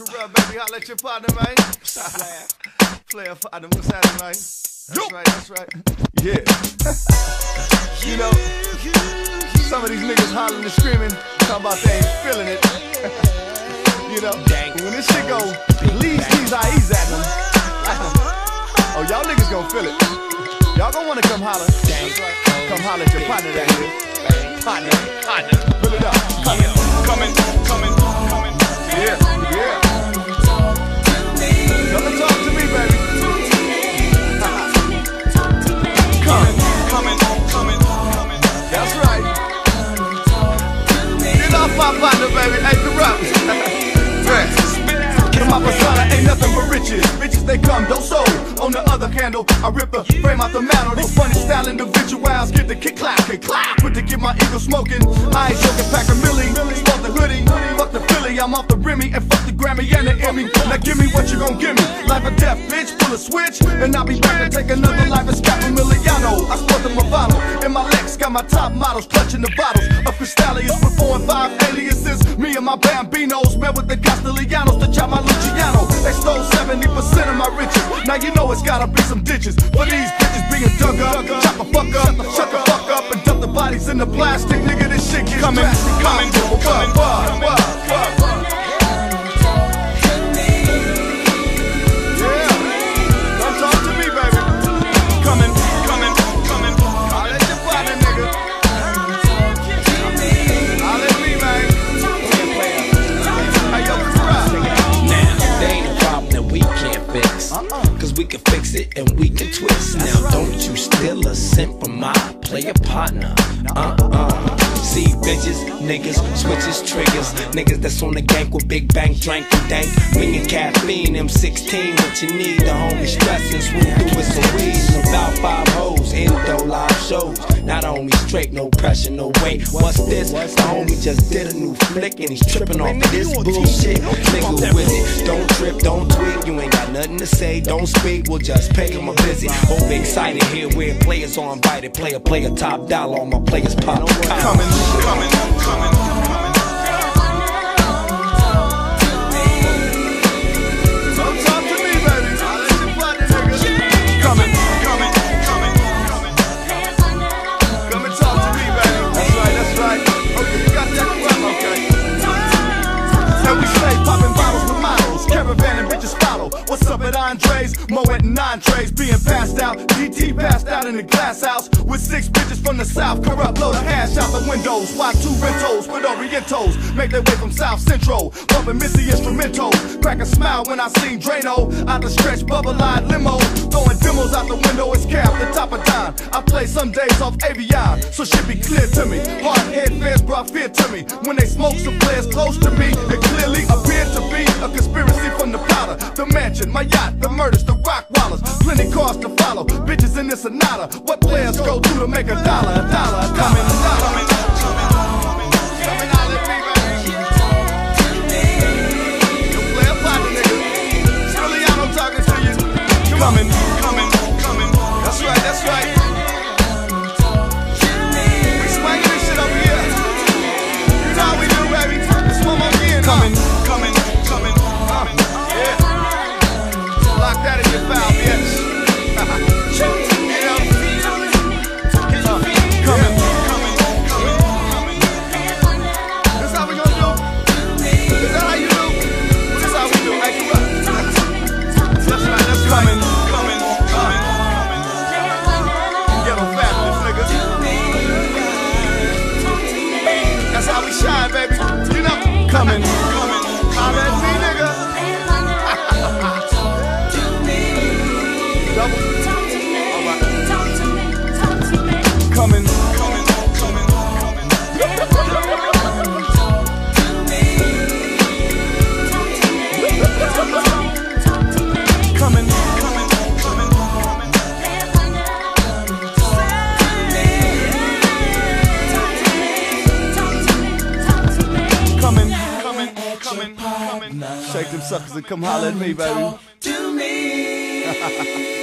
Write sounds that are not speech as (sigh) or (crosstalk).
Kurupt, baby, holla at your partner, man. (laughs) Player partner, what's happening, man? That's right, that's right. Yeah. (laughs) you know, some of these niggas hollering and screaming, talking about they ain't feeling it. (laughs) you know, when this shit go, leaves these IEs at them. oh, y'all niggas gonna feel it. Y'all gonna wanna come holler. Come holler at your partner that is. Partner, partner. Put it up. Coming, coming. Baby. Hey, My persona ain't nothing but riches. Bitches, they come, don't sold. On the other handle, I rip the frame out the mantle. These funny style individuals get the kick clap, kick clap. Put to get my ego smoking. I ain't joking, pack a milli. Fuck the hoodie, fuck the Philly. I'm off the Remy and fuck the Grammy and the Emmy. Now give me what you gon' give me. Life or death, bitch. Pull a switch, and I'll be back to take another life and scrap Emiliano. I sport a bottle. In my legs, got my top models clutching the bottles. Of Cristallius my bambinos, met with the Castellanos to chop my Luciano. They stole 70% of my riches. Now you know it's gotta be some ditches for these bitches being dug up. Chop the fuck up, shut the fuck up, and dump the bodies in the plastic. Nigga, this shit gets coming, coming, coming, coming, coming, coming. Yeah, we can fix it and we can twist. Now, don't you steal a cent from my player partner. Uh uh. See bitches, niggas, switches, triggers. Niggas that's on the gang with big bang, drank and dank. Bringing caffeine, M16, what you need. The homie stressing, swoop through with some weed. About five hoes, in the live shows. Not only straight, no pressure, no weight. What's this? The homie just did a new flick and he's tripping off of this bullshit. Nigga with it. Don't trip, don't tweet. You ain't got nothing to say. Don't speak, we'll just pay him a visit. Hope excited here where players are invited. Player, player, top dollar on my players pop. Coming, coming, Andres? Moet and entrees being passed out. DT passed out in the glass house with six bitches from the south. Kurupt, blow the hash out the windows. Why two rentos with Orientals make their way from South Central. Bumping Missy instrumentals. Crack a smile when I seen Drano out the stretch bubble eyed limo. Throwing demos out the window, it's cap the top of dime. I play some days off Avion, so shit be clear to me. Hard head fans brought fear to me. When they smoke some players close to me, it clearly appeared to be a conspiracy from the. The mansion, my yacht, the murders, the rock wallers. Plenty cars to follow, bitches in this Sonata. What players go through to make a dollar, a dollar, a dollar. Shake them suckers and come holler at me, baby. To me. (laughs)